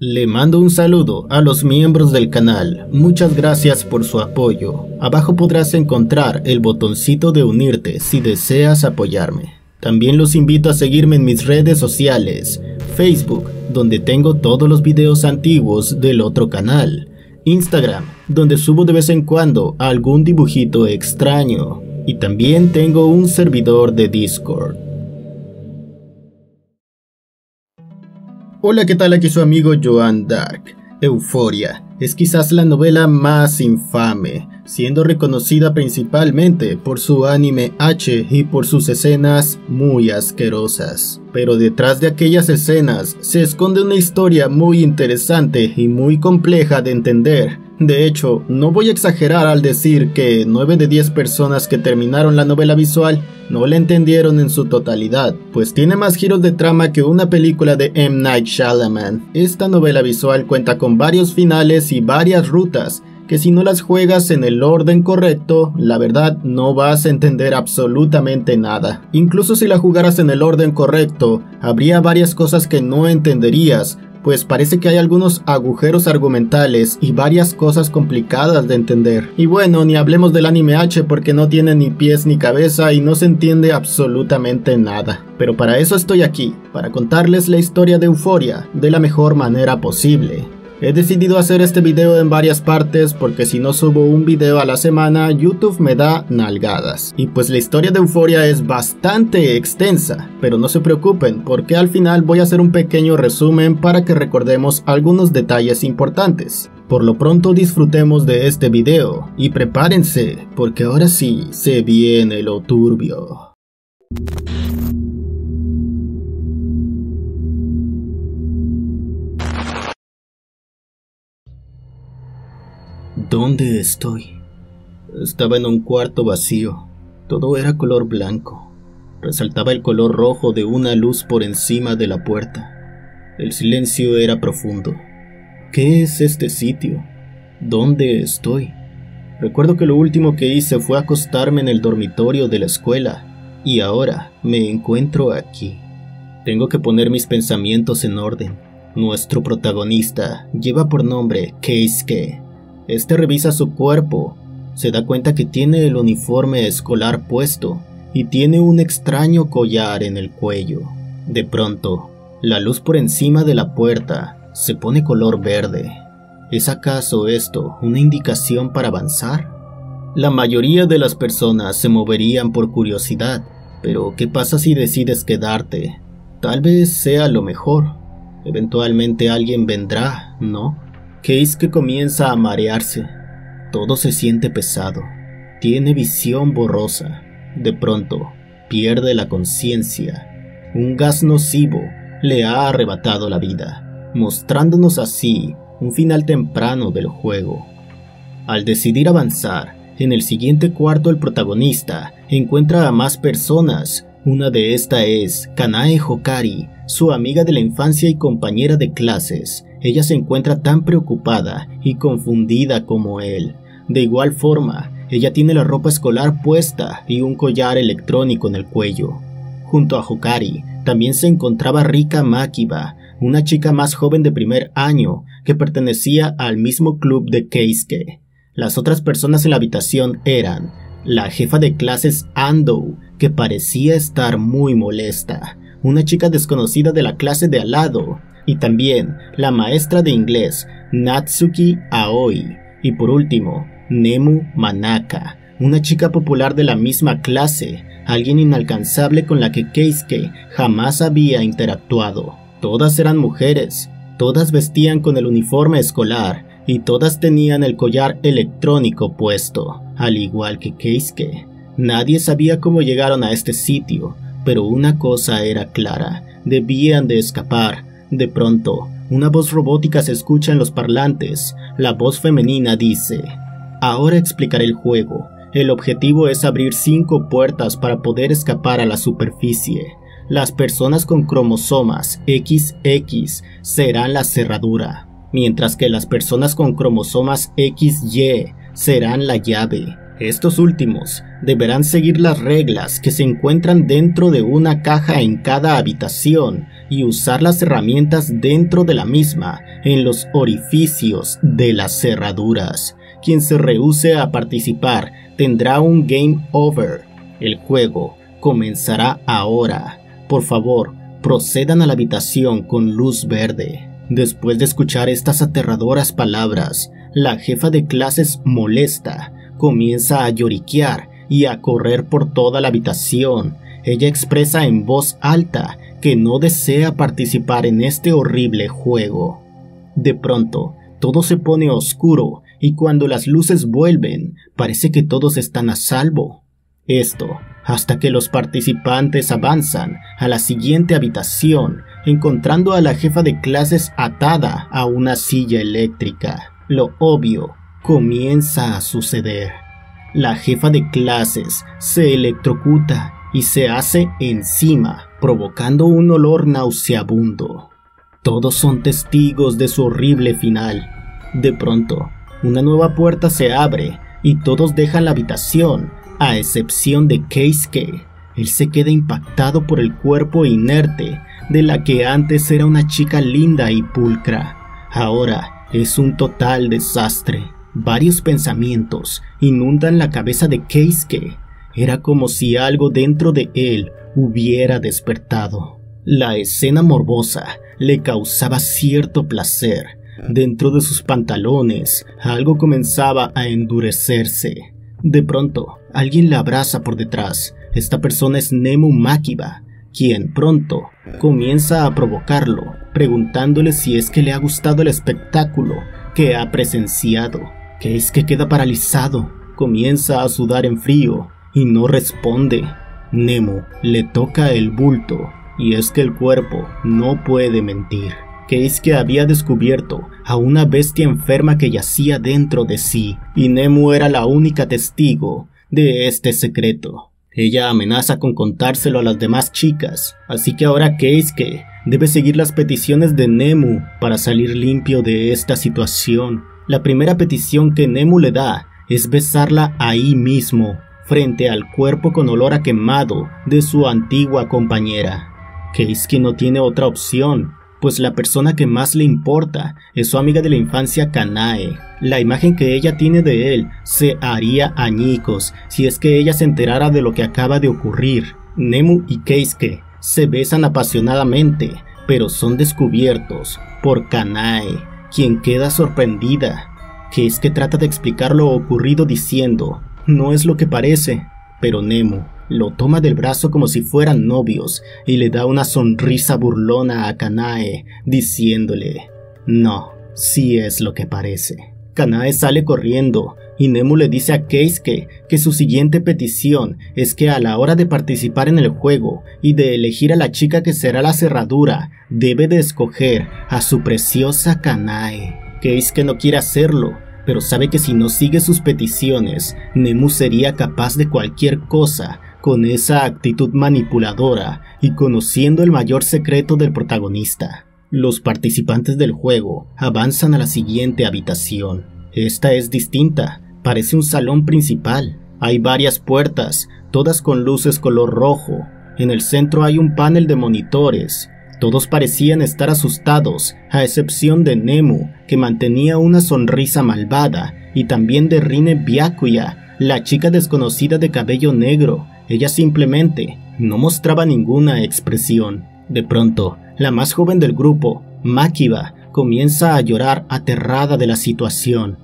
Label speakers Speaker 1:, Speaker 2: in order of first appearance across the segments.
Speaker 1: Le mando un saludo a los miembros del canal, muchas gracias por su apoyo. Abajo podrás encontrar el botoncito de unirte si deseas apoyarme. También los invito a seguirme en mis redes sociales, Facebook, donde tengo todos los videos antiguos del otro canal, Instagram, donde subo de vez en cuando algún dibujito extraño, y también tengo un servidor de Discord. Hola, ¿qué tal? Aquí su amigo Joan Dark. Euforia es quizás la novela más infame, siendo reconocida principalmente por su anime H y por sus escenas muy asquerosas. Pero detrás de aquellas escenas se esconde una historia muy interesante y muy compleja de entender, de hecho, no voy a exagerar al decir que 9 de 10 personas que terminaron la novela visual no la entendieron en su totalidad, pues tiene más giros de trama que una película de M. Night Shyamalan. Esta novela visual cuenta con varios finales y varias rutas, que si no las juegas en el orden correcto, la verdad no vas a entender absolutamente nada. Incluso si la jugaras en el orden correcto, habría varias cosas que no entenderías, pues parece que hay algunos agujeros argumentales y varias cosas complicadas de entender. Y bueno, ni hablemos del anime H porque no tiene ni pies ni cabeza y no se entiende absolutamente nada. Pero para eso estoy aquí, para contarles la historia de Euforia de la mejor manera posible. He decidido hacer este video en varias partes porque si no subo un video a la semana, YouTube me da nalgadas. Y pues la historia de Euforia es bastante extensa, pero no se preocupen porque al final voy a hacer un pequeño resumen para que recordemos algunos detalles importantes. Por lo pronto disfrutemos de este video y prepárense porque ahora sí se viene lo turbio. ¿Dónde estoy? Estaba en un cuarto vacío. Todo era color blanco. Resaltaba el color rojo de una luz por encima de la puerta. El silencio era profundo. ¿Qué es este sitio? ¿Dónde estoy? Recuerdo que lo último que hice fue acostarme en el dormitorio de la escuela y ahora me encuentro aquí. Tengo que poner mis pensamientos en orden. Nuestro protagonista lleva por nombre Keisuke este revisa su cuerpo, se da cuenta que tiene el uniforme escolar puesto y tiene un extraño collar en el cuello. De pronto, la luz por encima de la puerta se pone color verde. ¿Es acaso esto una indicación para avanzar? La mayoría de las personas se moverían por curiosidad, pero ¿qué pasa si decides quedarte? Tal vez sea lo mejor. Eventualmente alguien vendrá, ¿no? Que comienza a marearse. Todo se siente pesado. Tiene visión borrosa. De pronto, pierde la conciencia. Un gas nocivo le ha arrebatado la vida, mostrándonos así un final temprano del juego. Al decidir avanzar, en el siguiente cuarto el protagonista encuentra a más personas. Una de estas es Kanae Hokari, su amiga de la infancia y compañera de clases, ella se encuentra tan preocupada y confundida como él. De igual forma, ella tiene la ropa escolar puesta y un collar electrónico en el cuello. Junto a Hokari también se encontraba Rika Makiba, una chica más joven de primer año que pertenecía al mismo club de Keisuke. Las otras personas en la habitación eran la jefa de clases Ando, que parecía estar muy molesta, una chica desconocida de la clase de al lado, y también la maestra de inglés Natsuki Aoi y por último Nemu Manaka, una chica popular de la misma clase, alguien inalcanzable con la que Keisuke jamás había interactuado. Todas eran mujeres, todas vestían con el uniforme escolar y todas tenían el collar electrónico puesto, al igual que Keisuke. Nadie sabía cómo llegaron a este sitio, pero una cosa era clara, debían de escapar de pronto, una voz robótica se escucha en los parlantes. La voz femenina dice, Ahora explicaré el juego. El objetivo es abrir cinco puertas para poder escapar a la superficie. Las personas con cromosomas XX serán la cerradura, mientras que las personas con cromosomas XY serán la llave. Estos últimos deberán seguir las reglas que se encuentran dentro de una caja en cada habitación y usar las herramientas dentro de la misma en los orificios de las cerraduras. Quien se rehúse a participar tendrá un game over. El juego comenzará ahora. Por favor, procedan a la habitación con luz verde. Después de escuchar estas aterradoras palabras, la jefa de clases molesta comienza a lloriquear y a correr por toda la habitación. Ella expresa en voz alta que no desea participar en este horrible juego. De pronto, todo se pone oscuro y cuando las luces vuelven, parece que todos están a salvo. Esto hasta que los participantes avanzan a la siguiente habitación, encontrando a la jefa de clases atada a una silla eléctrica. Lo obvio comienza a suceder. La jefa de clases se electrocuta y se hace encima, provocando un olor nauseabundo. Todos son testigos de su horrible final. De pronto, una nueva puerta se abre y todos dejan la habitación, a excepción de Keisuke. Él se queda impactado por el cuerpo inerte de la que antes era una chica linda y pulcra. Ahora es un total desastre. Varios pensamientos inundan la cabeza de Keisuke. Era como si algo dentro de él hubiera despertado. La escena morbosa le causaba cierto placer. Dentro de sus pantalones algo comenzaba a endurecerse. De pronto, alguien la abraza por detrás. Esta persona es Nemu Makiba, quien pronto comienza a provocarlo, preguntándole si es que le ha gustado el espectáculo que ha presenciado que es que queda paralizado, comienza a sudar en frío y no responde. Nemo le toca el bulto y es que el cuerpo no puede mentir. Que había descubierto a una bestia enferma que yacía dentro de sí y Nemo era la única testigo de este secreto. Ella amenaza con contárselo a las demás chicas, así que ahora Keisuke debe seguir las peticiones de Nemu para salir limpio de esta situación. La primera petición que Nemu le da es besarla ahí mismo, frente al cuerpo con olor a quemado de su antigua compañera. Keisuke no tiene otra opción, pues la persona que más le importa es su amiga de la infancia Kanae. La imagen que ella tiene de él se haría añicos si es que ella se enterara de lo que acaba de ocurrir. Nemu y Keisuke se besan apasionadamente, pero son descubiertos por Kanae, quien queda sorprendida, que trata de explicar lo ocurrido diciendo, no es lo que parece, pero Nemo lo toma del brazo como si fueran novios y le da una sonrisa burlona a Kanae, diciéndole, no, sí es lo que parece. Kanae sale corriendo y Nemo le dice a Keisuke que su siguiente petición es que a la hora de participar en el juego y de elegir a la chica que será la cerradura, debe de escoger a su preciosa Kanae. Keisuke no quiere hacerlo, pero sabe que si no sigue sus peticiones, Nemu sería capaz de cualquier cosa con esa actitud manipuladora y conociendo el mayor secreto del protagonista. Los participantes del juego avanzan a la siguiente habitación. Esta es distinta, parece un salón principal. Hay varias puertas, todas con luces color rojo. En el centro hay un panel de monitores. Todos parecían estar asustados, a excepción de Nemu, que mantenía una sonrisa malvada, y también de Rine Byakuya, la chica desconocida de cabello negro. Ella simplemente no mostraba ninguna expresión. De pronto, la más joven del grupo, Makiba, comienza a llorar aterrada de la situación.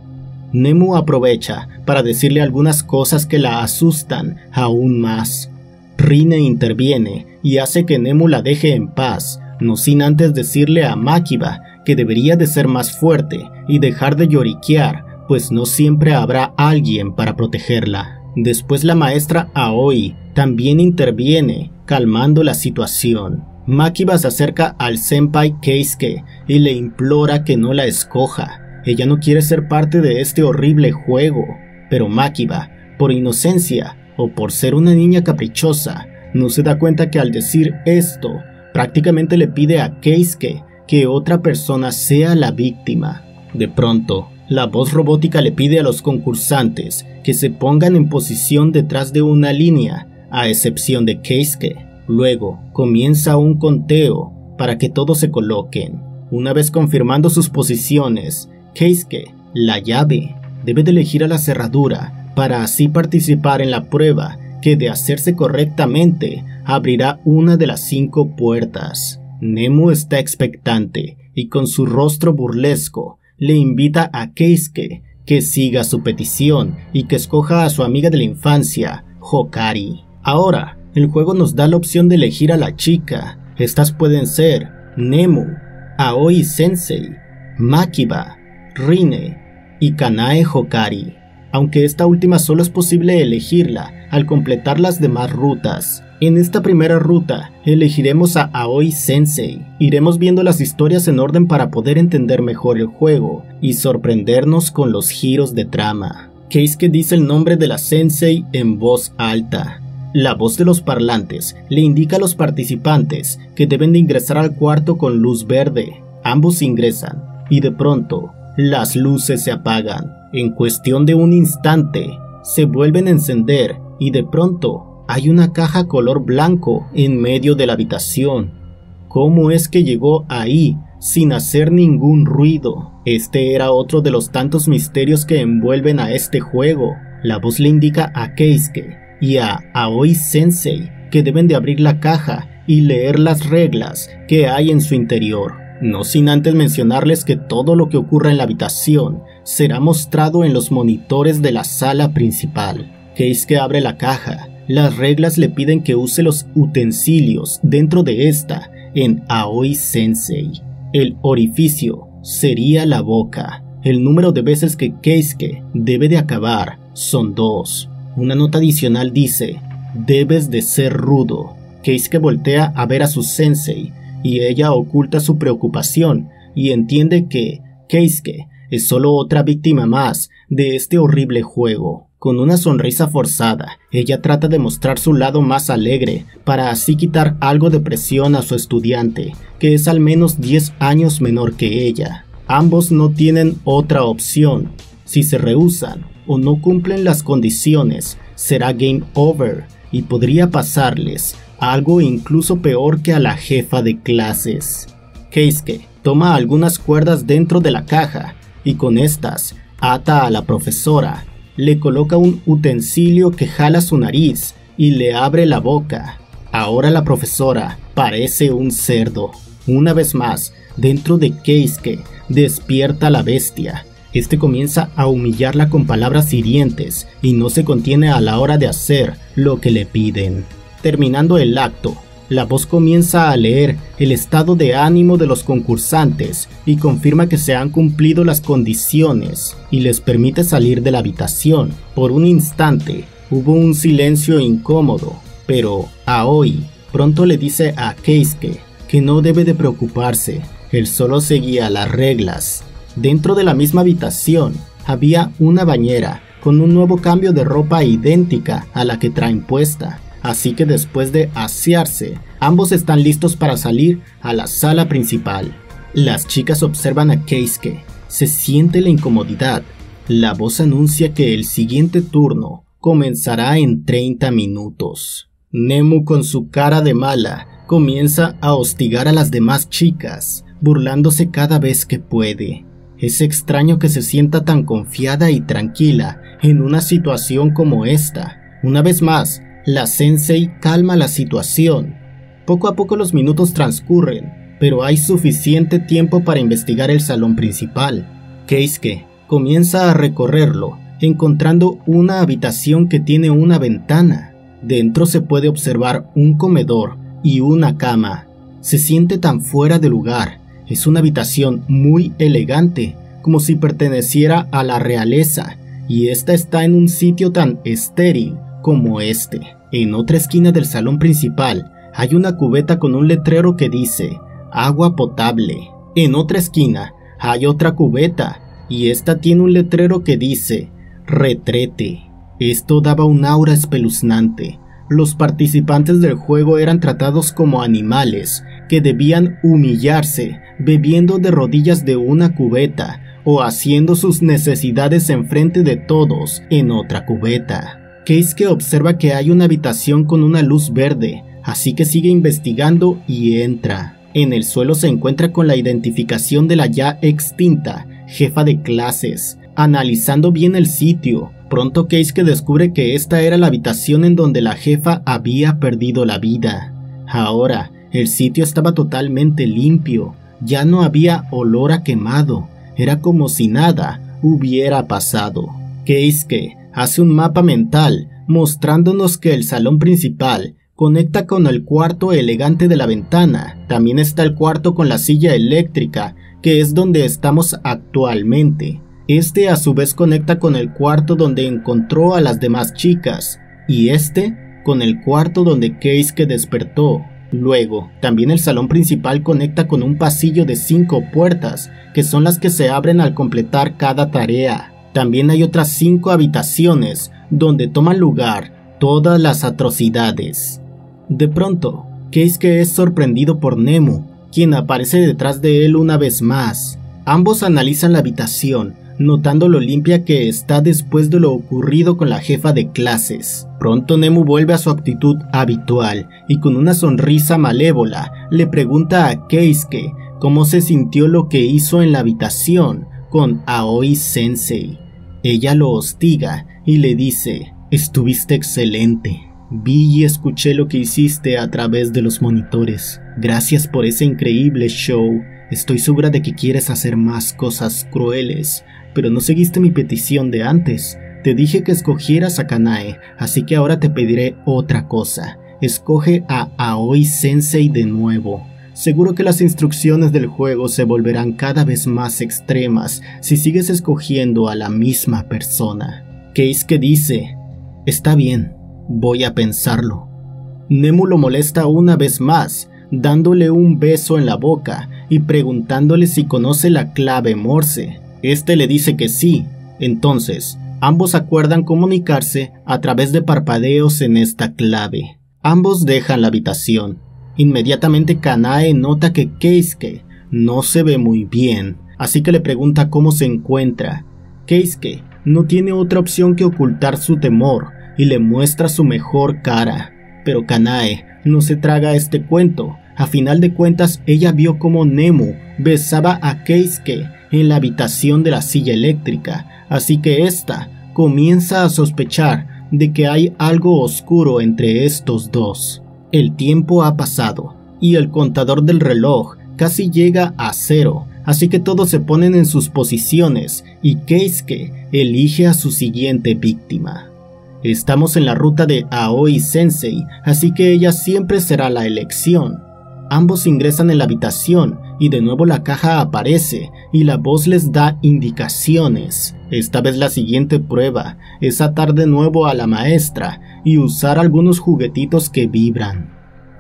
Speaker 1: Nemu aprovecha para decirle algunas cosas que la asustan aún más. Rine interviene y hace que Nemu la deje en paz, no sin antes decirle a Makiba que debería de ser más fuerte y dejar de lloriquear, pues no siempre habrá alguien para protegerla. Después la maestra Aoi también interviene, calmando la situación. Makiba se acerca al senpai Keisuke y le implora que no la escoja. Ella no quiere ser parte de este horrible juego, pero Makiba, por inocencia o por ser una niña caprichosa, no se da cuenta que al decir esto, prácticamente le pide a Keisuke que otra persona sea la víctima. De pronto, la voz robótica le pide a los concursantes que se pongan en posición detrás de una línea, a excepción de Keisuke. Luego comienza un conteo para que todos se coloquen. Una vez confirmando sus posiciones, Keisuke, la llave, debe de elegir a la cerradura para así participar en la prueba que de hacerse correctamente abrirá una de las cinco puertas. Nemo está expectante y con su rostro burlesco le invita a Keisuke que siga su petición y que escoja a su amiga de la infancia, Hokari. Ahora, el juego nos da la opción de elegir a la chica. Estas pueden ser Nemu, Aoi Sensei, Makiba, Rine y Kanae Hokari, aunque esta última solo es posible elegirla al completar las demás rutas. En esta primera ruta elegiremos a Aoi Sensei. Iremos viendo las historias en orden para poder entender mejor el juego y sorprendernos con los giros de trama. Keisuke dice el nombre de la Sensei en voz alta. La voz de los parlantes le indica a los participantes que deben de ingresar al cuarto con luz verde. Ambos ingresan y de pronto las luces se apagan. En cuestión de un instante se vuelven a encender y de pronto hay una caja color blanco en medio de la habitación. ¿Cómo es que llegó ahí sin hacer ningún ruido? Este era otro de los tantos misterios que envuelven a este juego. La voz le indica a Keisuke y a Aoi Sensei que deben de abrir la caja y leer las reglas que hay en su interior. No sin antes mencionarles que todo lo que ocurra en la habitación será mostrado en los monitores de la sala principal. Keisuke abre la caja las reglas le piden que use los utensilios dentro de esta en Aoi Sensei. El orificio sería la boca. El número de veces que Keisuke debe de acabar son dos. Una nota adicional dice, debes de ser rudo. Keisuke voltea a ver a su sensei y ella oculta su preocupación y entiende que Keisuke es solo otra víctima más de este horrible juego. Con una sonrisa forzada, ella trata de mostrar su lado más alegre para así quitar algo de presión a su estudiante, que es al menos 10 años menor que ella. Ambos no tienen otra opción. Si se rehusan o no cumplen las condiciones, será game over y podría pasarles algo incluso peor que a la jefa de clases. Keisuke toma algunas cuerdas dentro de la caja y con estas ata a la profesora le coloca un utensilio que jala su nariz y le abre la boca. Ahora la profesora parece un cerdo. Una vez más, dentro de Keisuke despierta la bestia. Este comienza a humillarla con palabras hirientes y no se contiene a la hora de hacer lo que le piden. Terminando el acto, la voz comienza a leer el estado de ánimo de los concursantes y confirma que se han cumplido las condiciones y les permite salir de la habitación. Por un instante hubo un silencio incómodo, pero Aoi pronto le dice a Keisuke que no debe de preocuparse, él solo seguía las reglas. Dentro de la misma habitación había una bañera con un nuevo cambio de ropa idéntica a la que traen puesta así que después de asearse, ambos están listos para salir a la sala principal. Las chicas observan a Keisuke, se siente la incomodidad. La voz anuncia que el siguiente turno comenzará en 30 minutos. Nemu con su cara de mala comienza a hostigar a las demás chicas, burlándose cada vez que puede. Es extraño que se sienta tan confiada y tranquila en una situación como esta. Una vez más, la sensei calma la situación. Poco a poco los minutos transcurren, pero hay suficiente tiempo para investigar el salón principal. Keisuke comienza a recorrerlo, encontrando una habitación que tiene una ventana. Dentro se puede observar un comedor y una cama. Se siente tan fuera de lugar. Es una habitación muy elegante, como si perteneciera a la realeza, y esta está en un sitio tan estéril como este. En otra esquina del salón principal hay una cubeta con un letrero que dice agua potable. En otra esquina hay otra cubeta y esta tiene un letrero que dice retrete. Esto daba un aura espeluznante. Los participantes del juego eran tratados como animales que debían humillarse bebiendo de rodillas de una cubeta o haciendo sus necesidades enfrente de todos en otra cubeta. Keisuke observa que hay una habitación con una luz verde, así que sigue investigando y entra. En el suelo se encuentra con la identificación de la ya extinta jefa de clases. Analizando bien el sitio, pronto Keisuke descubre que esta era la habitación en donde la jefa había perdido la vida. Ahora, el sitio estaba totalmente limpio, ya no había olor a quemado, era como si nada hubiera pasado. Keisuke hace un mapa mental mostrándonos que el salón principal conecta con el cuarto elegante de la ventana. También está el cuarto con la silla eléctrica, que es donde estamos actualmente. Este a su vez conecta con el cuarto donde encontró a las demás chicas, y este con el cuarto donde Keisuke despertó. Luego, también el salón principal conecta con un pasillo de cinco puertas, que son las que se abren al completar cada tarea. También hay otras cinco habitaciones, donde toman lugar todas las atrocidades. De pronto, Keisuke es sorprendido por Nemu, quien aparece detrás de él una vez más. Ambos analizan la habitación, notando lo limpia que está después de lo ocurrido con la jefa de clases. Pronto Nemu vuelve a su actitud habitual y con una sonrisa malévola le pregunta a Keisuke cómo se sintió lo que hizo en la habitación con Aoi Sensei. Ella lo hostiga y le dice, estuviste excelente. Vi y escuché lo que hiciste a través de los monitores. Gracias por ese increíble show. Estoy segura de que quieres hacer más cosas crueles, pero no seguiste mi petición de antes. Te dije que escogieras a Kanae, así que ahora te pediré otra cosa. Escoge a Aoi Sensei de nuevo. Seguro que las instrucciones del juego se volverán cada vez más extremas si sigues escogiendo a la misma persona. Keisuke dice, está bien, voy a pensarlo. Nemu lo molesta una vez más, dándole un beso en la boca y preguntándole si conoce la clave Morse. Este le dice que sí. Entonces, ambos acuerdan comunicarse a través de parpadeos en esta clave. Ambos dejan la habitación. Inmediatamente Kanae nota que Keisuke no se ve muy bien, así que le pregunta cómo se encuentra. Keisuke no tiene otra opción que ocultar su temor y le muestra su mejor cara. Pero Kanae no se traga este cuento. A final de cuentas, ella vio como Nemu besaba a Keisuke en la habitación de la silla eléctrica, así que ésta comienza a sospechar de que hay algo oscuro entre estos dos. El tiempo ha pasado y el contador del reloj casi llega a cero, así que todos se ponen en sus posiciones y Keisuke elige a su siguiente víctima. Estamos en la ruta de Aoi Sensei, así que ella siempre será la elección. Ambos ingresan en la habitación y de nuevo la caja aparece y la voz les da indicaciones. Esta vez la siguiente prueba es atar de nuevo a la maestra y usar algunos juguetitos que vibran.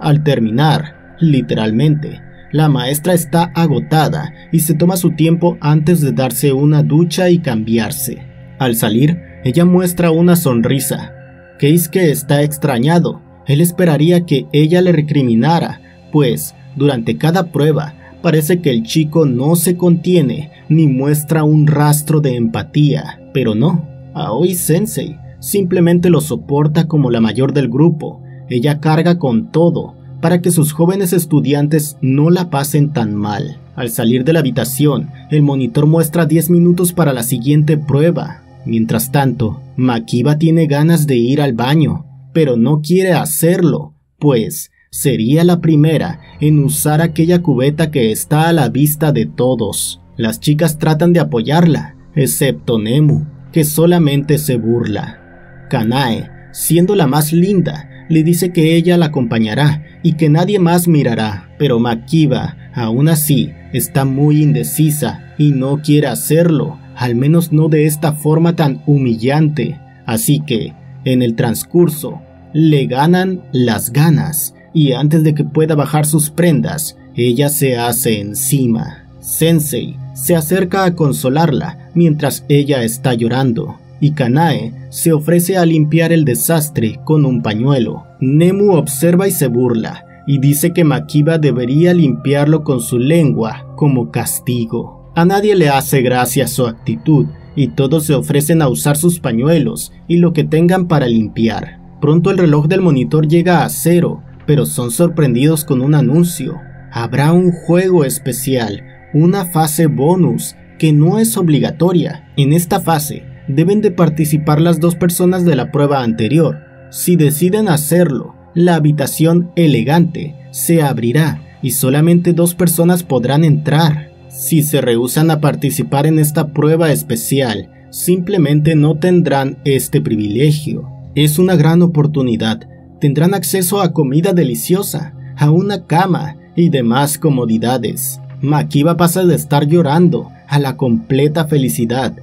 Speaker 1: Al terminar, literalmente, la maestra está agotada y se toma su tiempo antes de darse una ducha y cambiarse. Al salir, ella muestra una sonrisa. Keisuke está extrañado. Él esperaría que ella le recriminara, pues, durante cada prueba, parece que el chico no se contiene ni muestra un rastro de empatía, pero no, Aoi Sensei simplemente lo soporta como la mayor del grupo. Ella carga con todo para que sus jóvenes estudiantes no la pasen tan mal. Al salir de la habitación, el monitor muestra 10 minutos para la siguiente prueba. Mientras tanto, Makiba tiene ganas de ir al baño, pero no quiere hacerlo, pues sería la primera en usar aquella cubeta que está a la vista de todos. Las chicas tratan de apoyarla, excepto Nemu, que solamente se burla. Kanae, siendo la más linda, le dice que ella la acompañará y que nadie más mirará, pero Makiba, aún así, está muy indecisa y no quiere hacerlo, al menos no de esta forma tan humillante. Así que, en el transcurso, le ganan las ganas y antes de que pueda bajar sus prendas, ella se hace encima. Sensei se acerca a consolarla mientras ella está llorando, y Kanae se ofrece a limpiar el desastre con un pañuelo. Nemu observa y se burla, y dice que Makiba debería limpiarlo con su lengua como castigo. A nadie le hace gracia su actitud, y todos se ofrecen a usar sus pañuelos y lo que tengan para limpiar. Pronto el reloj del monitor llega a cero, pero son sorprendidos con un anuncio. habrá un juego especial, una fase bonus que no es obligatoria. En esta fase deben de participar las dos personas de la prueba anterior. Si deciden hacerlo, la habitación elegante se abrirá y solamente dos personas podrán entrar. Si se rehusan a participar en esta prueba especial, simplemente no tendrán este privilegio. Es una gran oportunidad. Tendrán acceso a comida deliciosa, a una cama y demás comodidades. Makiba pasa de estar llorando a la completa felicidad,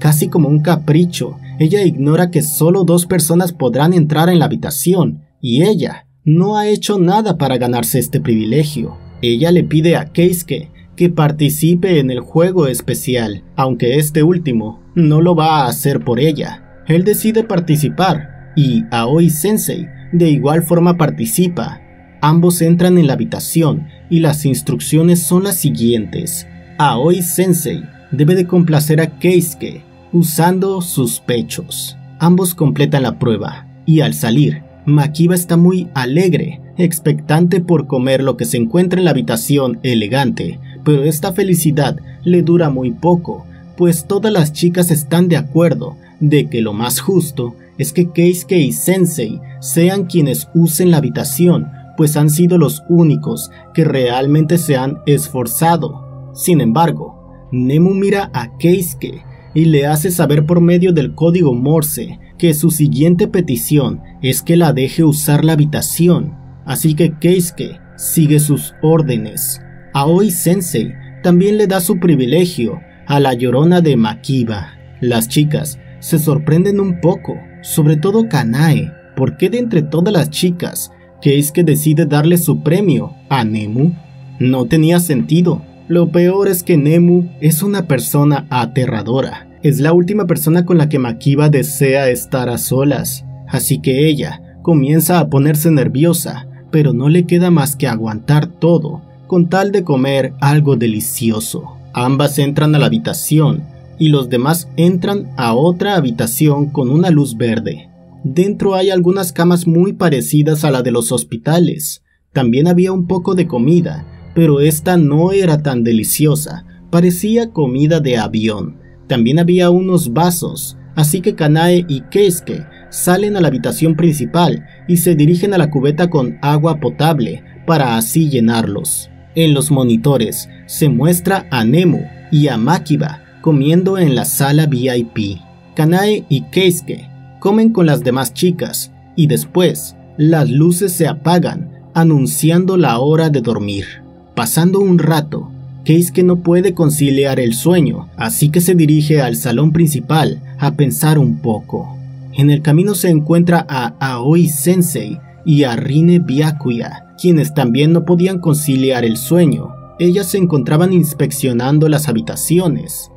Speaker 1: casi como un capricho. Ella ignora que solo dos personas podrán entrar en la habitación y ella no ha hecho nada para ganarse este privilegio. Ella le pide a Keisuke que participe en el juego especial, aunque este último no lo va a hacer por ella. Él decide participar y Aoi Sensei de igual forma participa. Ambos entran en la habitación y las instrucciones son las siguientes. Aoi Sensei debe de complacer a Keisuke usando sus pechos. Ambos completan la prueba y al salir, Makiba está muy alegre, expectante por comer lo que se encuentra en la habitación elegante, pero esta felicidad le dura muy poco, pues todas las chicas están de acuerdo de que lo más justo es que Keisuke y Sensei sean quienes usen la habitación, pues han sido los únicos que realmente se han esforzado. Sin embargo, Nemu mira a Keisuke y le hace saber por medio del código Morse que su siguiente petición es que la deje usar la habitación, así que Keisuke sigue sus órdenes. Aoi Sensei también le da su privilegio a la llorona de Makiba. Las chicas se sorprenden un poco, sobre todo Kanae, porque de entre todas las chicas, Keisuke decide darle su premio a Nemu. No tenía sentido. Lo peor es que Nemu es una persona aterradora. Es la última persona con la que Makiba desea estar a solas, así que ella comienza a ponerse nerviosa, pero no le queda más que aguantar todo, con tal de comer algo delicioso. Ambas entran a la habitación y los demás entran a otra habitación con una luz verde. Dentro hay algunas camas muy parecidas a la de los hospitales. También había un poco de comida, pero esta no era tan deliciosa, parecía comida de avión. También había unos vasos, así que Kanae y Keisuke salen a la habitación principal y se dirigen a la cubeta con agua potable para así llenarlos. En los monitores se muestra a Nemu y a Makiba comiendo en la sala VIP. Kanae y Keisuke comen con las demás chicas y después las luces se apagan anunciando la hora de dormir. Pasando un rato, Keisuke no puede conciliar el sueño, así que se dirige al salón principal a pensar un poco. En el camino se encuentra a Aoi Sensei y a Rine Byakuya, quienes también no podían conciliar el sueño. Ellas se encontraban inspeccionando las habitaciones.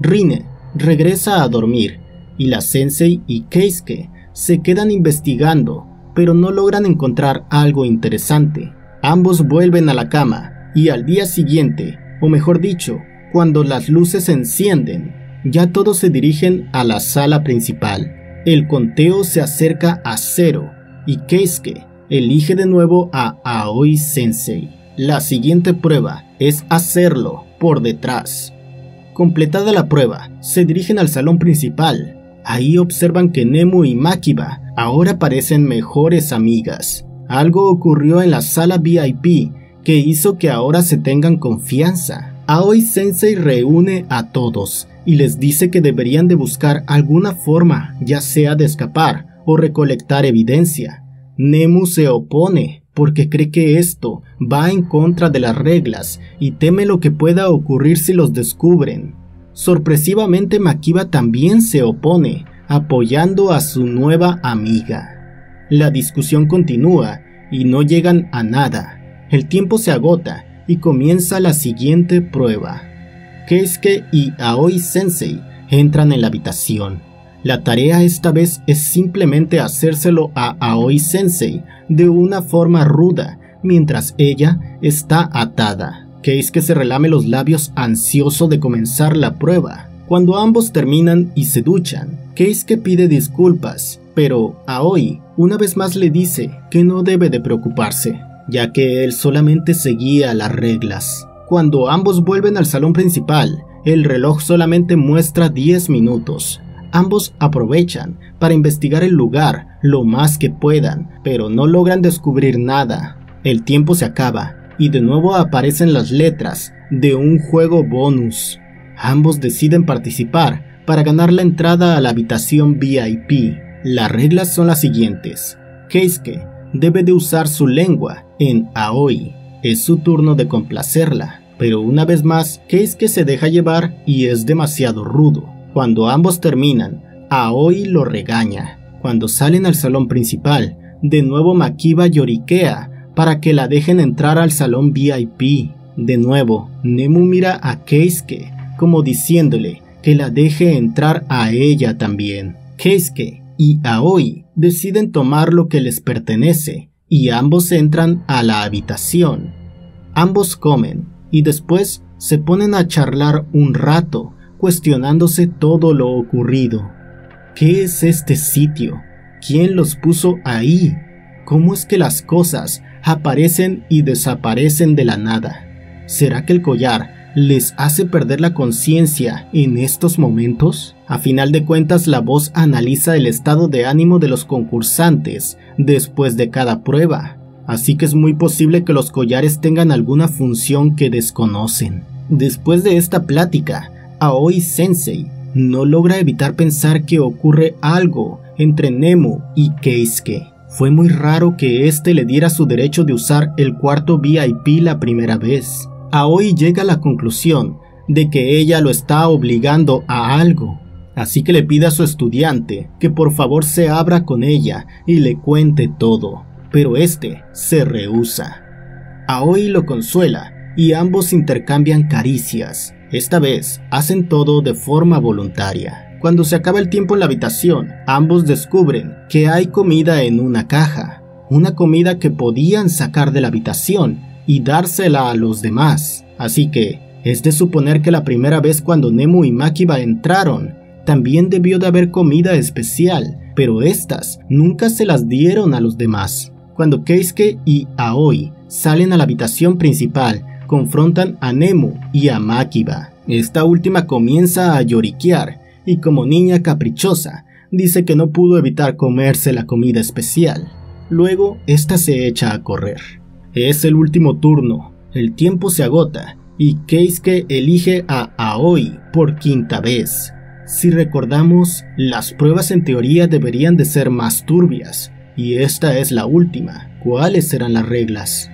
Speaker 1: Rine regresa a dormir y la Sensei y Keisuke se quedan investigando, pero no logran encontrar algo interesante. Ambos vuelven a la cama y al día siguiente o mejor dicho, cuando las luces se encienden, ya todos se dirigen a la sala principal. El conteo se acerca a cero y Keisuke elige de nuevo a Aoi Sensei. La siguiente prueba es hacerlo por detrás. Completada la prueba, se dirigen al salón principal. Ahí observan que Nemu y Makiba ahora parecen mejores amigas. Algo ocurrió en la sala VIP que hizo que ahora se tengan confianza. Aoi Sensei reúne a todos y les dice que deberían de buscar alguna forma, ya sea de escapar o recolectar evidencia. Nemu se opone porque cree que esto va en contra de las reglas y teme lo que pueda ocurrir si los descubren. Sorpresivamente Makiba también se opone, apoyando a su nueva amiga. La discusión continúa y no llegan a nada. El tiempo se agota y comienza la siguiente prueba. Keisuke y Aoi Sensei entran en la habitación. La tarea esta vez es simplemente hacérselo a Aoi Sensei de una forma ruda mientras ella está atada. Keisuke se relame los labios ansioso de comenzar la prueba. Cuando ambos terminan y se duchan, Keisuke pide disculpas, pero Aoi una vez más le dice que no debe de preocuparse, ya que él solamente seguía las reglas. Cuando ambos vuelven al salón principal, el reloj solamente muestra 10 minutos. Ambos aprovechan para investigar el lugar lo más que puedan, pero no logran descubrir nada. El tiempo se acaba y de nuevo aparecen las letras de un juego bonus. Ambos deciden participar para ganar la entrada a la habitación VIP. Las reglas son las siguientes. Keisuke debe de usar su lengua en Aoi. Es su turno de complacerla, pero una vez más Keisuke se deja llevar y es demasiado rudo. Cuando ambos terminan, Aoi lo regaña. Cuando salen al salón principal, de nuevo Makiba lloriquea para que la dejen entrar al salón VIP. De nuevo, Nemu mira a Keisuke como diciéndole que la deje entrar a ella también. Keisuke y Aoi deciden tomar lo que les pertenece y ambos entran a la habitación. Ambos comen y después se ponen a charlar un rato, cuestionándose todo lo ocurrido. ¿Qué es este sitio? ¿Quién los puso ahí? ¿Cómo es que las cosas aparecen y desaparecen de la nada? ¿Será que el collar les hace perder la conciencia en estos momentos? A final de cuentas, la voz analiza el estado de ánimo de los concursantes después de cada prueba, así que es muy posible que los collares tengan alguna función que desconocen. Después de esta plática, Aoi Sensei no logra evitar pensar que ocurre algo entre Nemu y Keisuke. Fue muy raro que éste le diera su derecho de usar el cuarto VIP la primera vez. Aoi llega a la conclusión de que ella lo está obligando a algo, así que le pide a su estudiante que por favor se abra con ella y le cuente todo, pero este se rehúsa. Aoi lo consuela y ambos intercambian caricias. Esta vez hacen todo de forma voluntaria. Cuando se acaba el tiempo en la habitación, ambos descubren que hay comida en una caja, una comida que podían sacar de la habitación y dársela a los demás. Así que es de suponer que la primera vez cuando Nemo y Makiba entraron, también debió de haber comida especial, pero estas nunca se las dieron a los demás. Cuando Keisuke y Aoi salen a la habitación principal, confrontan a Nemo y a Makiba. Esta última comienza a lloriquear y como niña caprichosa, dice que no pudo evitar comerse la comida especial. Luego, esta se echa a correr. Es el último turno, el tiempo se agota y Keisuke elige a Aoi por quinta vez. Si recordamos, las pruebas en teoría deberían de ser más turbias, y esta es la última. ¿Cuáles serán las reglas?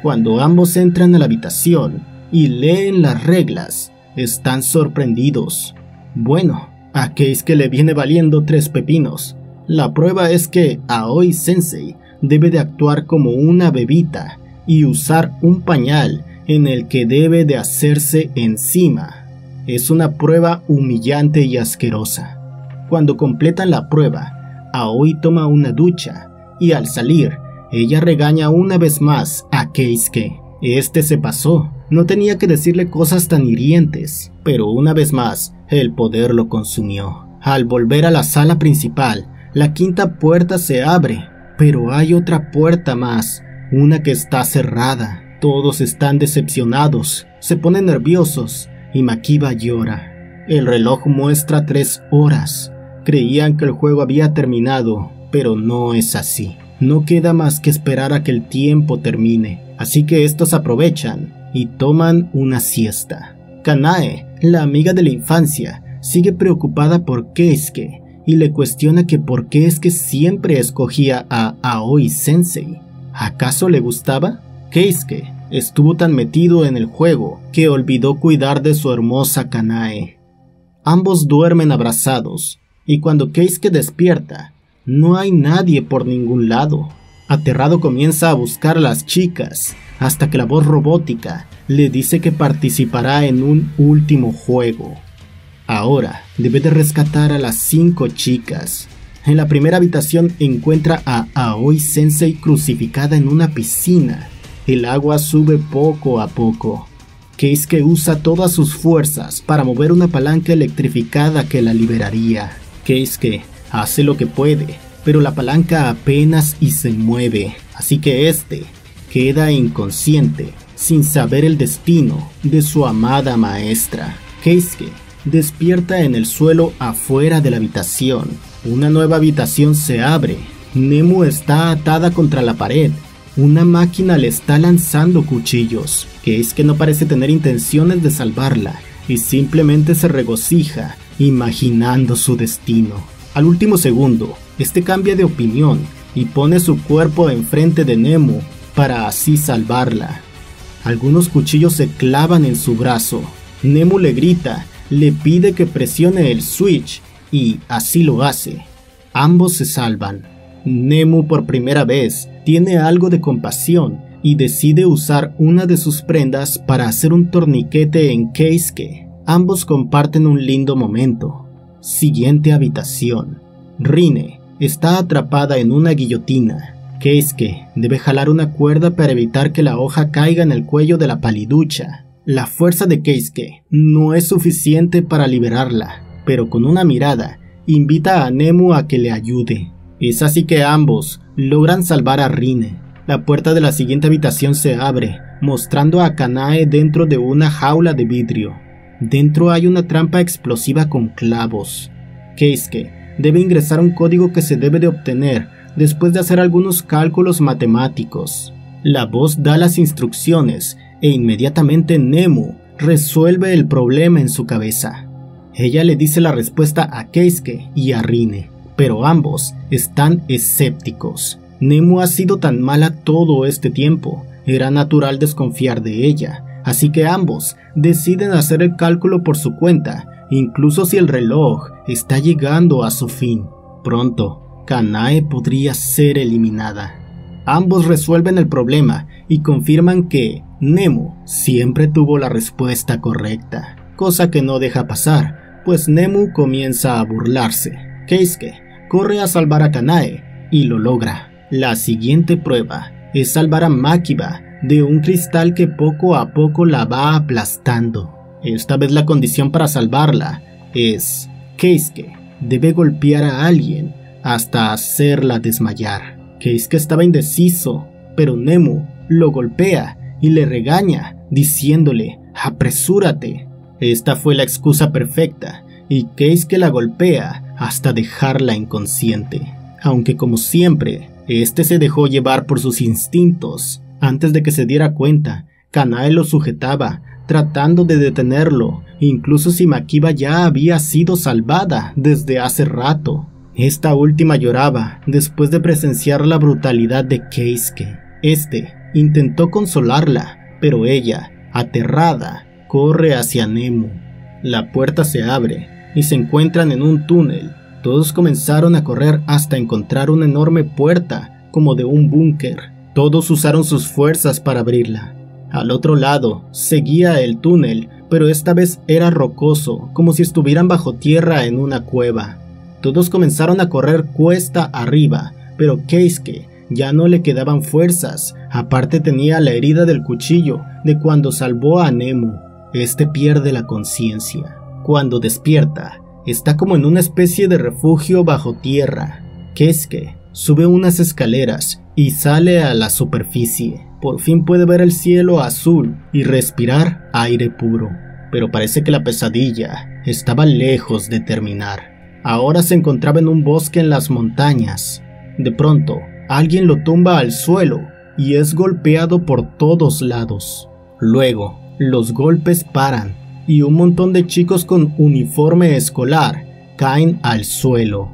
Speaker 1: Cuando ambos entran a la habitación y leen las reglas, están sorprendidos. Bueno, a Keisuke le viene valiendo tres pepinos. La prueba es que Aoi Sensei debe de actuar como una bebita y usar un pañal en el que debe de hacerse encima. Es una prueba humillante y asquerosa. Cuando completan la prueba, Aoi toma una ducha y al salir, ella regaña una vez más a Keisuke. Este se pasó, no tenía que decirle cosas tan hirientes, pero una vez más, el poder lo consumió. Al volver a la sala principal, la quinta puerta se abre pero hay otra puerta más, una que está cerrada. Todos están decepcionados, se ponen nerviosos y Makiba llora. El reloj muestra tres horas. Creían que el juego había terminado, pero no es así. No queda más que esperar a que el tiempo termine, así que estos aprovechan y toman una siesta. Kanae, la amiga de la infancia, sigue preocupada por Keisuke y le cuestiona que por qué es que siempre escogía a Aoi Sensei. ¿Acaso le gustaba? Keisuke estuvo tan metido en el juego que olvidó cuidar de su hermosa Kanae. Ambos duermen abrazados, y cuando Keisuke despierta, no hay nadie por ningún lado. Aterrado comienza a buscar a las chicas, hasta que la voz robótica le dice que participará en un último juego. Ahora debe de rescatar a las cinco chicas. En la primera habitación encuentra a Aoi Sensei crucificada en una piscina. El agua sube poco a poco. Keisuke usa todas sus fuerzas para mover una palanca electrificada que la liberaría. Keisuke hace lo que puede, pero la palanca apenas y se mueve, así que este queda inconsciente, sin saber el destino de su amada maestra. Keisuke despierta en el suelo afuera de la habitación. Una nueva habitación se abre. Nemu está atada contra la pared. Una máquina le está lanzando cuchillos. Keisuke no parece tener intenciones de salvarla y simplemente se regocija imaginando su destino. Al último segundo, este cambia de opinión y pone su cuerpo enfrente de Nemo para así salvarla. Algunos cuchillos se clavan en su brazo. Nemo le grita, le pide que presione el switch y así lo hace. Ambos se salvan. Nemo por primera vez tiene algo de compasión y decide usar una de sus prendas para hacer un torniquete en Keisuke. Ambos comparten un lindo momento. Siguiente habitación. Rine está atrapada en una guillotina. Keisuke debe jalar una cuerda para evitar que la hoja caiga en el cuello de la paliducha. La fuerza de Keisuke no es suficiente para liberarla, pero con una mirada invita a Nemu a que le ayude. Es así que ambos logran salvar a Rine. La puerta de la siguiente habitación se abre, mostrando a Kanae dentro de una jaula de vidrio. Dentro hay una trampa explosiva con clavos. Keisuke debe ingresar un código que se debe de obtener después de hacer algunos cálculos matemáticos. La voz da las instrucciones e inmediatamente Nemu resuelve el problema en su cabeza. Ella le dice la respuesta a Keisuke y a Rine, pero ambos están escépticos. Nemu ha sido tan mala todo este tiempo, era natural desconfiar de ella, así que ambos deciden hacer el cálculo por su cuenta, incluso si el reloj está llegando a su fin. Pronto, Kanae podría ser eliminada. Ambos resuelven el problema y confirman que Nemo siempre tuvo la respuesta correcta, cosa que no deja pasar, pues Nemu comienza a burlarse. Keisuke corre a salvar a Kanae y lo logra. La siguiente prueba es salvar a Makiba de un cristal que poco a poco la va aplastando. Esta vez la condición para salvarla es Keisuke debe golpear a alguien hasta hacerla desmayar. Keisuke estaba indeciso, pero Nemu lo golpea y le regaña, diciéndole, apresúrate. Esta fue la excusa perfecta, y Keisuke la golpea hasta dejarla inconsciente. Aunque como siempre, este se dejó llevar por sus instintos. Antes de que se diera cuenta, Kanae lo sujetaba, tratando de detenerlo, incluso si Makiba ya había sido salvada desde hace rato. Esta última lloraba después de presenciar la brutalidad de Keisuke. Este intentó consolarla, pero ella, aterrada, corre hacia Nemu. La puerta se abre y se encuentran en un túnel. Todos comenzaron a correr hasta encontrar una enorme puerta, como de un búnker. Todos usaron sus fuerzas para abrirla. Al otro lado seguía el túnel, pero esta vez era rocoso, como si estuvieran bajo tierra en una cueva. Todos comenzaron a correr cuesta arriba, pero Keisuke ya no le quedaban fuerzas, aparte tenía la herida del cuchillo de cuando salvó a Nemu. Este pierde la conciencia. Cuando despierta, está como en una especie de refugio bajo tierra. Keisuke sube unas escaleras y sale a la superficie. Por fin puede ver el cielo azul y respirar aire puro. Pero parece que la pesadilla estaba lejos de terminar. Ahora se encontraba en un bosque en las montañas. De pronto, alguien lo tumba al suelo y es golpeado por todos lados. Luego, los golpes paran y un montón de chicos con uniforme escolar caen al suelo.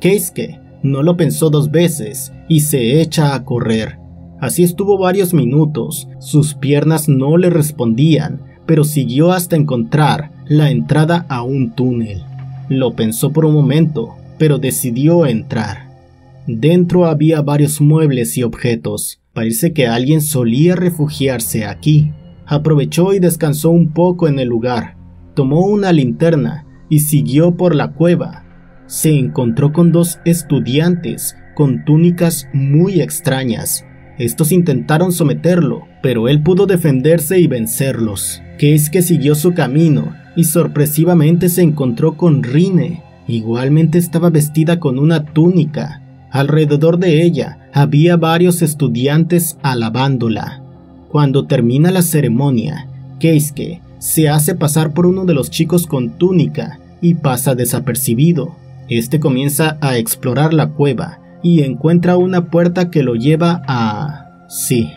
Speaker 1: Keisuke no lo pensó dos veces y se echa a correr. Así estuvo varios minutos, sus piernas no le respondían, pero siguió hasta encontrar la entrada a un túnel. Lo pensó por un momento, pero decidió entrar. Dentro había varios muebles y objetos. Parece que alguien solía refugiarse aquí. Aprovechó y descansó un poco en el lugar. Tomó una linterna y siguió por la cueva. Se encontró con dos estudiantes con túnicas muy extrañas. Estos intentaron someterlo, pero él pudo defenderse y vencerlos. Es que siguió su camino y sorpresivamente se encontró con Rine. Igualmente estaba vestida con una túnica. Alrededor de ella había varios estudiantes alabándola. Cuando termina la ceremonia, Keisuke se hace pasar por uno de los chicos con túnica y pasa desapercibido. Este comienza a explorar la cueva y encuentra una puerta que lo lleva a... sí,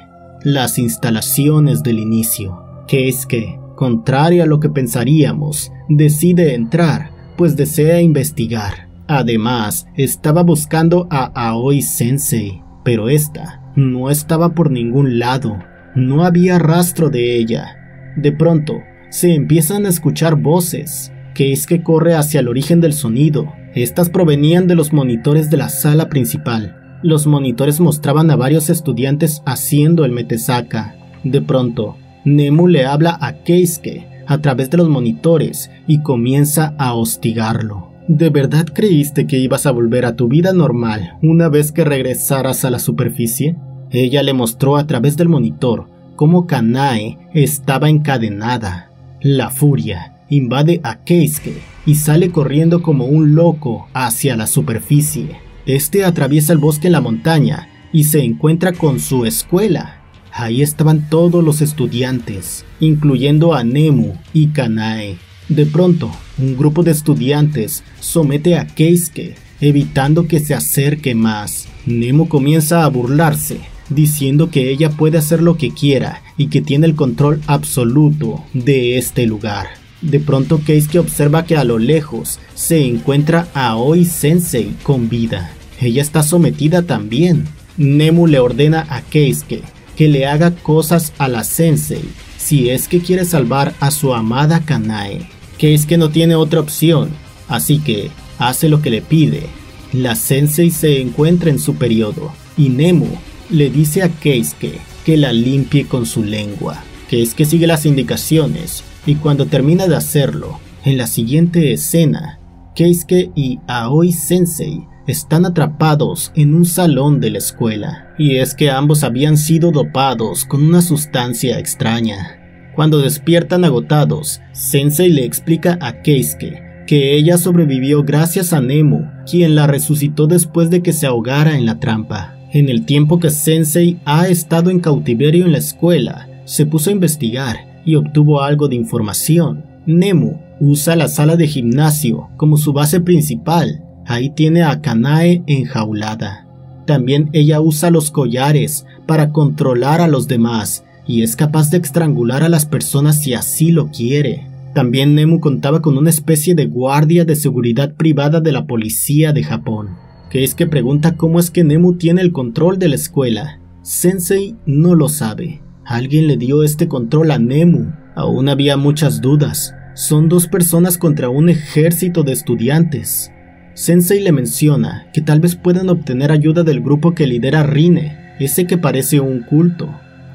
Speaker 1: las instalaciones del inicio. Keisuke, contrario a lo que pensaríamos, decide entrar, pues desea investigar. Además, estaba buscando a Aoi Sensei, pero esta no estaba por ningún lado, no había rastro de ella. De pronto, se empiezan a escuchar voces, que es que corre hacia el origen del sonido. Estas provenían de los monitores de la sala principal. Los monitores mostraban a varios estudiantes haciendo el metesaka. De pronto, Nemu le habla a Keisuke a través de los monitores y comienza a hostigarlo. ¿De verdad creíste que ibas a volver a tu vida normal una vez que regresaras a la superficie? Ella le mostró a través del monitor cómo Kanae estaba encadenada. La furia invade a Keisuke y sale corriendo como un loco hacia la superficie. Este atraviesa el bosque en la montaña y se encuentra con su escuela. Ahí estaban todos los estudiantes, incluyendo a Nemu y Kanae. De pronto, un grupo de estudiantes somete a Keisuke, evitando que se acerque más. Nemo comienza a burlarse, diciendo que ella puede hacer lo que quiera y que tiene el control absoluto de este lugar. De pronto Keisuke observa que a lo lejos se encuentra Aoi Sensei con vida. Ella está sometida también. Nemu le ordena a Keisuke que le haga cosas a la Sensei si es que quiere salvar a su amada Kanae que no tiene otra opción, así que hace lo que le pide. La sensei se encuentra en su periodo y Nemu le dice a Keisuke que la limpie con su lengua. Keisuke sigue las indicaciones y cuando termina de hacerlo, en la siguiente escena, Keisuke y Aoi Sensei están atrapados en un salón de la escuela, y es que ambos habían sido dopados con una sustancia extraña. Cuando despiertan agotados, Sensei le explica a Keisuke que ella sobrevivió gracias a Nemu, quien la resucitó después de que se ahogara en la trampa. En el tiempo que Sensei ha estado en cautiverio en la escuela, se puso a investigar y obtuvo algo de información. Nemu usa la sala de gimnasio como su base principal. Ahí tiene a Kanae enjaulada. También ella usa los collares para controlar a los demás y es capaz de estrangular a las personas si así lo quiere. También Nemu contaba con una especie de guardia de seguridad privada de la policía de Japón, es que pregunta cómo es que Nemu tiene el control de la escuela. Sensei no lo sabe. Alguien le dio este control a Nemu. Aún había muchas dudas. Son dos personas contra un ejército de estudiantes. Sensei le menciona que tal vez puedan obtener ayuda del grupo que lidera Rine, ese que parece un culto.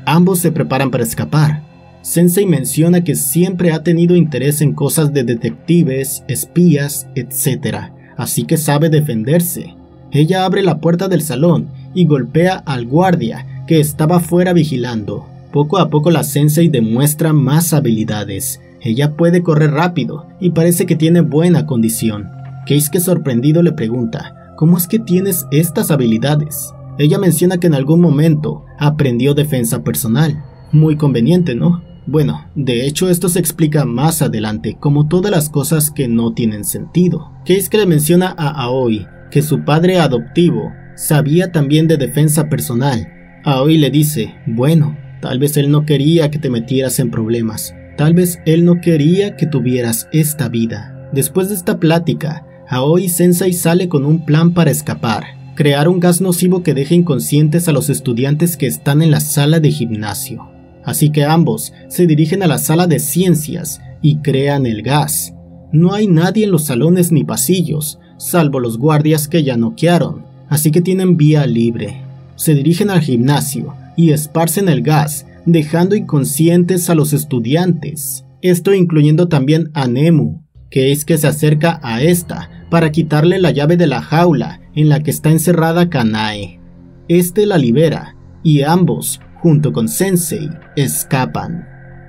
Speaker 1: Ambos se preparan para escapar. Sensei menciona que siempre ha tenido interés en cosas de detectives, espías, etc., así que sabe defenderse. Ella abre la puerta del salón y golpea al guardia que estaba fuera vigilando. Poco a poco la Sensei demuestra más habilidades. Ella puede correr rápido y parece que tiene buena condición. Keisuke sorprendido le pregunta, ¿cómo es que tienes estas habilidades? Ella menciona que en algún momento aprendió defensa personal. Muy conveniente, ¿no? Bueno, de hecho esto se explica más adelante, como todas las cosas que no tienen sentido. Que le menciona a Aoi que su padre adoptivo sabía también de defensa personal. Aoi le dice, bueno, tal vez él no quería que te metieras en problemas, tal vez él no quería que tuvieras esta vida. Después de esta plática, Aoi Sensei sale con un plan para escapar, crear un gas nocivo que deje inconscientes a los estudiantes que están en la sala de gimnasio. Así que ambos se dirigen a la sala de ciencias y crean el gas. No hay nadie en los salones ni pasillos, salvo los guardias que ya noquearon, así que tienen vía libre. Se dirigen al gimnasio y esparcen el gas, dejando inconscientes a los estudiantes. Esto incluyendo también a Nemu, que es que se acerca a esta para quitarle la llave de la jaula en la que está encerrada Kanae. Este la libera y ambos, junto con Sensei, escapan.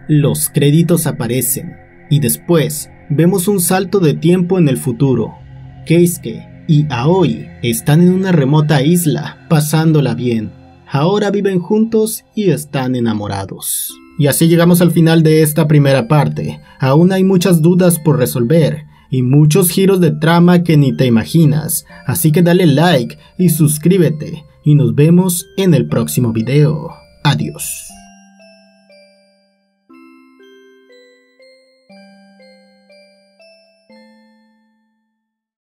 Speaker 1: Los créditos aparecen y después vemos un salto de tiempo en el futuro. Keisuke y Aoi están en una remota isla, pasándola bien. Ahora viven juntos y están enamorados. Y así llegamos al final de esta primera parte. Aún hay muchas dudas por resolver y muchos giros de trama que ni te imaginas. Así que dale like y suscríbete y nos vemos en el próximo video. Adiós.